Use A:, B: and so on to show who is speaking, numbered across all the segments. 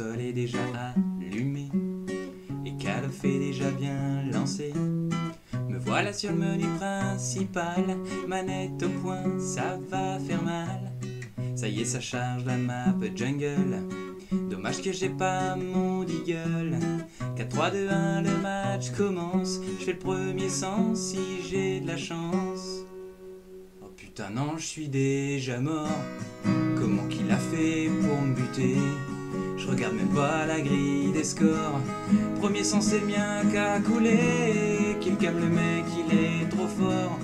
A: est déjà allumé et Calof est déjà bien lancé. Me voilà sur le menu principal, manette au point, ça va faire mal. Ça y est, ça charge la map jungle. Dommage que j'ai pas mon deagle. 4, 3, 2, 1, le match commence. Je fais le premier sens si j'ai de la chance. Oh putain, non, je suis déjà mort. Comment qu'il a fait pour me buter? Je regarde même pas la grille des scores. Premier sens, c'est mien qu'a coulé. Qu'il calme le mec, il est trop fort.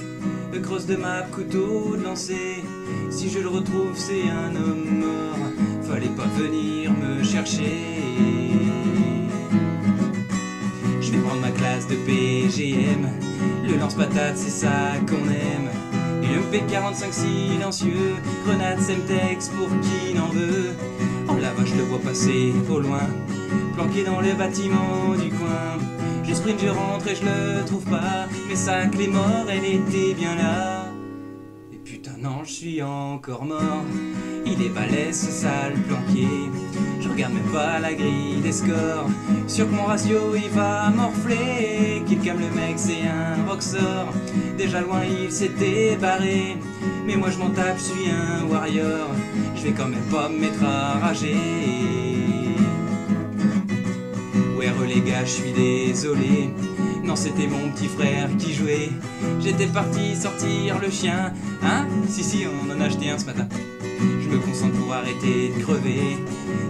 A: Le cross de map, couteau de lancer. Si je le retrouve, c'est un homme mort. Fallait pas venir me chercher. Je vais prendre ma classe de PGM. Le lance-patate, c'est ça qu'on aime. Et le P45 silencieux, grenade Semtex pour qui n'en veut. Oh la vois passer au loin, planqué dans le bâtiment du coin. Je sprint, je rentre et je le trouve pas. Mais ça, les morts, elle était bien là. Non, je suis encore mort. Il est balèze ce sale planqué. Je regarde même pas la grille des scores. Sûr que mon ratio il va morfler. Qu'il calme le mec, c'est un rockstar. Déjà loin, il s'était barré. Mais moi je m'en tape, je suis un warrior. Je vais quand même pas me mettre à rager. Ouais, les gars, je suis désolé. Non, c'était mon petit frère qui jouait. J'étais parti sortir le chien. Hein? Si, si, on en a acheté un ce matin. Je me concentre pour arrêter de crever.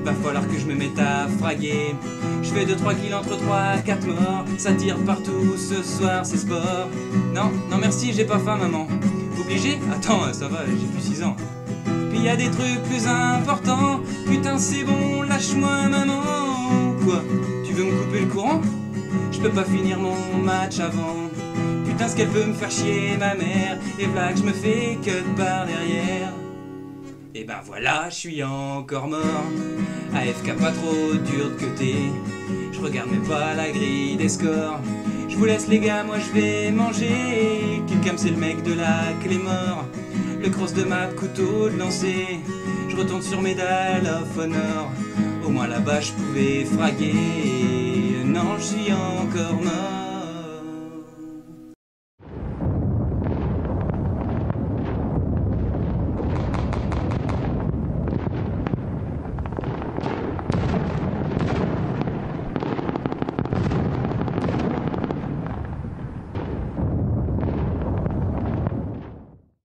A: Va falloir que je me mette à fraguer. Je fais 2-3 kills entre 3 4 morts. Ça tire partout ce soir, c'est sport. Non, non merci, j'ai pas faim, maman. Obligé? Attends, ça va, j'ai plus 6 ans. Puis y a des trucs plus importants. Putain, c'est bon, lâche-moi, maman. Quoi? Tu veux me couper le courant? Je peux pas finir mon match avant. Putain, ce qu'elle peut me faire chier, ma mère. Et voilà que je me fais que par derrière. Et ben voilà, je suis encore mort. AFK pas trop dur de côté. Je regarde même pas la grille des scores. Je vous laisse les gars, moi je vais manger. Quelqu'un c'est le mec de la clé mort. Le cross de map, couteau de lancer. Je retourne sur Medal of Honor. Au moins là-bas je pouvais fraguer. Non, je suis encore mort.